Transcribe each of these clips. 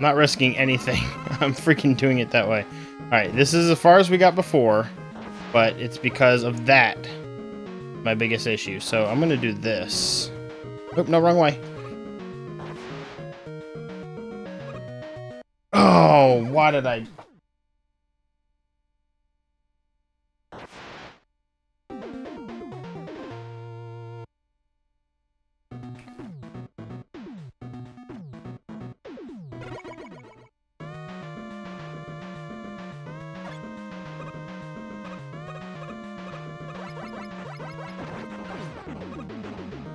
not risking anything. I'm freaking doing it that way. Alright, this is as far as we got before, but it's because of that my biggest issue. So I'm gonna do this. Oop, no, wrong way. Oh, why did I...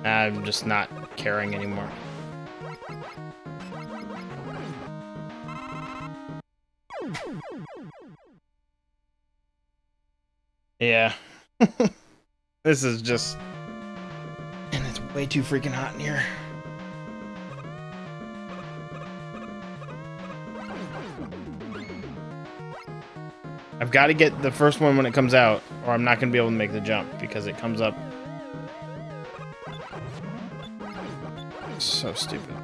I'm just not caring anymore. Yeah. this is just... And it's way too freaking hot in here. I've got to get the first one when it comes out, or I'm not going to be able to make the jump, because it comes up So stupid.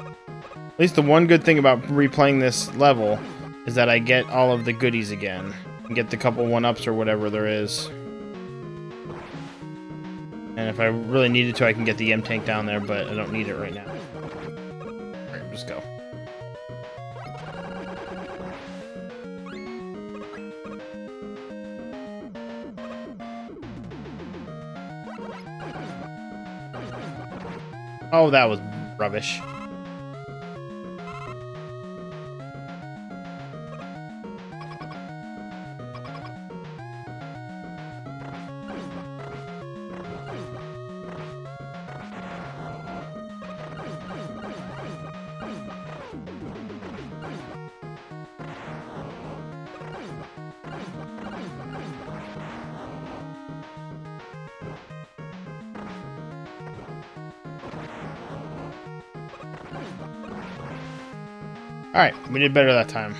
At least the one good thing about replaying this level is that I get all of the goodies again. And get the couple one-ups or whatever there is. And if I really needed to, I can get the M-Tank down there, but I don't need it right now. Alright, just go. Oh, that was rubbish. Alright, we did better that time.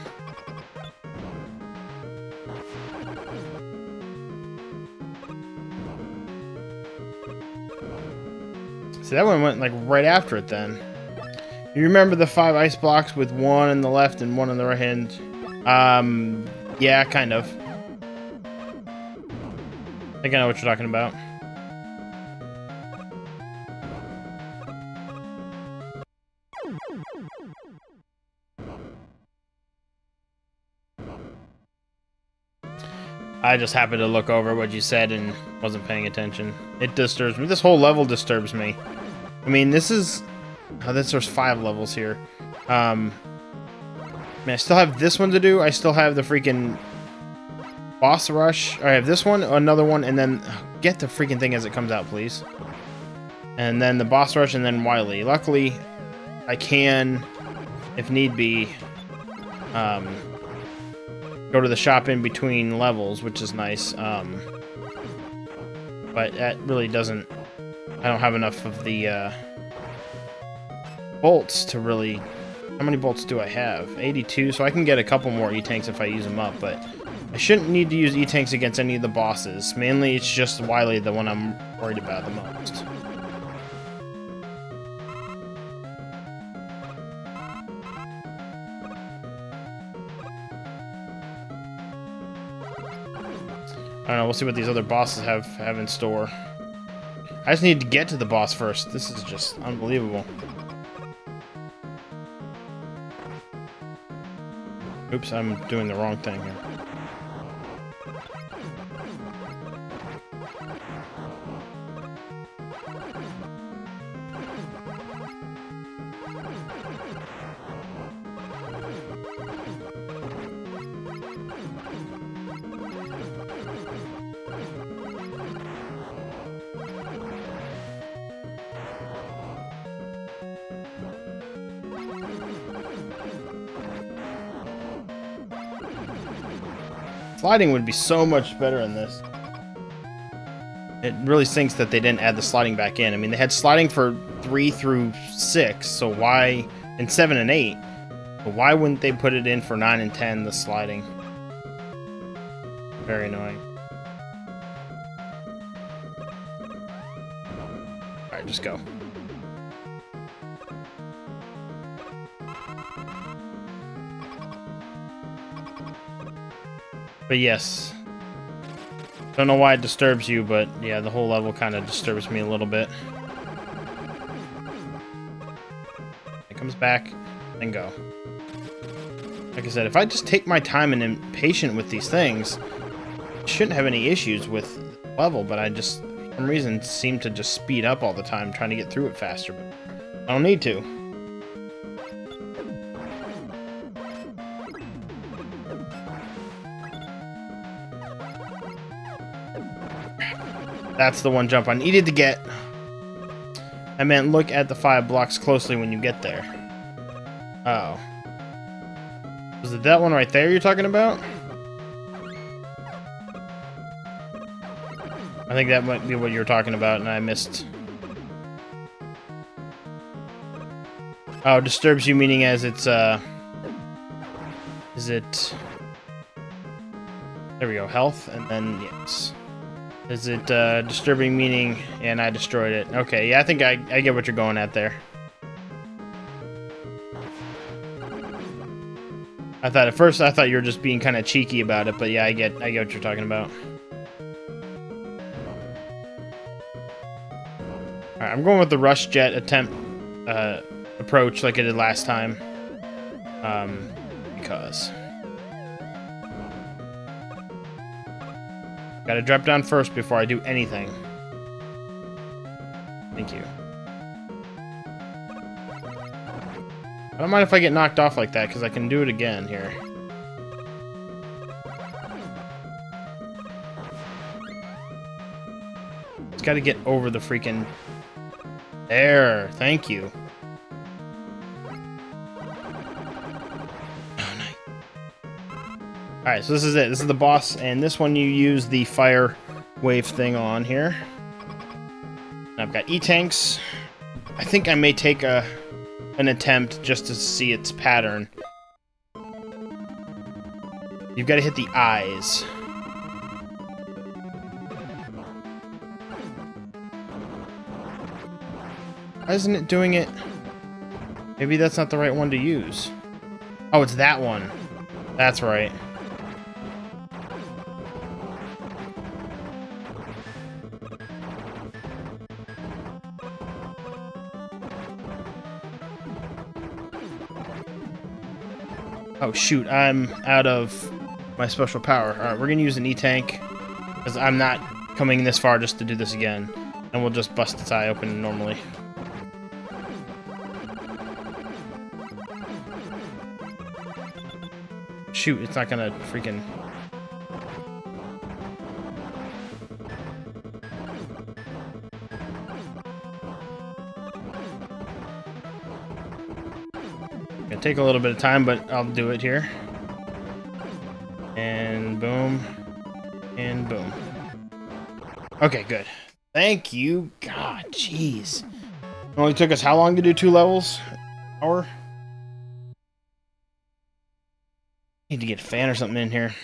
See, that one went like right after it then. You remember the five ice blocks with one on the left and one on the right hand? Um, yeah, kind of. I think I know what you're talking about. I just happened to look over what you said and wasn't paying attention. It disturbs me. This whole level disturbs me. I mean, this is... Oh, this, there's five levels here. Um, I mean, I still have this one to do. I still have the freaking boss rush. I have this one, another one, and then... Get the freaking thing as it comes out, please. And then the boss rush, and then Wily. Luckily, I can, if need be, um, go to the shop in between levels, which is nice. Um, but that really doesn't... I don't have enough of the uh, bolts to really... How many bolts do I have? 82, so I can get a couple more E-Tanks if I use them up, but I shouldn't need to use E-Tanks against any of the bosses. Mainly, it's just Wily the one I'm worried about the most. I don't know, we'll see what these other bosses have, have in store. I just need to get to the boss first. This is just unbelievable. Oops, I'm doing the wrong thing here. Sliding would be so much better in this. It really sinks that they didn't add the sliding back in. I mean, they had sliding for 3 through 6, so why... And 7 and 8. But why wouldn't they put it in for 9 and 10, the sliding? Very annoying. Alright, just go. But yes. Don't know why it disturbs you, but yeah, the whole level kind of disturbs me a little bit. It comes back and go. Like I said, if I just take my time and am patient with these things, I shouldn't have any issues with level, but I just, for some reason, seem to just speed up all the time trying to get through it faster, but I don't need to. That's the one jump I needed to get. I meant look at the five blocks closely when you get there. Oh. Was it that one right there you're talking about? I think that might be what you were talking about, and I missed. Oh, disturbs you meaning as it's, uh... Is it... There we go, health, and then, yes. Is it, uh, disturbing meaning, and I destroyed it. Okay, yeah, I think I, I get what you're going at there. I thought at first I thought you were just being kind of cheeky about it, but yeah, I get I get what you're talking about. Alright, I'm going with the rush jet attempt uh, approach like I did last time. Um, because gotta drop down first before I do anything. Thank you. I don't mind if I get knocked off like that, because I can do it again here. It's got to get over the freaking... There, thank you. Alright, so this is it. This is the boss, and this one you use the fire wave thing on here. I've got E-tanks. I think I may take a an attempt just to see its pattern. You've got to hit the eyes. Why isn't it doing it? Maybe that's not the right one to use. Oh, it's that one. That's right. Oh shoot, I'm out of my special power. Alright, we're gonna use an E-Tank. Because I'm not coming this far just to do this again. And we'll just bust its eye open normally. Shoot, it's not gonna freaking... take a little bit of time, but I'll do it here. And boom. And boom. Okay, good. Thank you. God, jeez. It only took us how long to do two levels? Hour? Need to get a fan or something in here.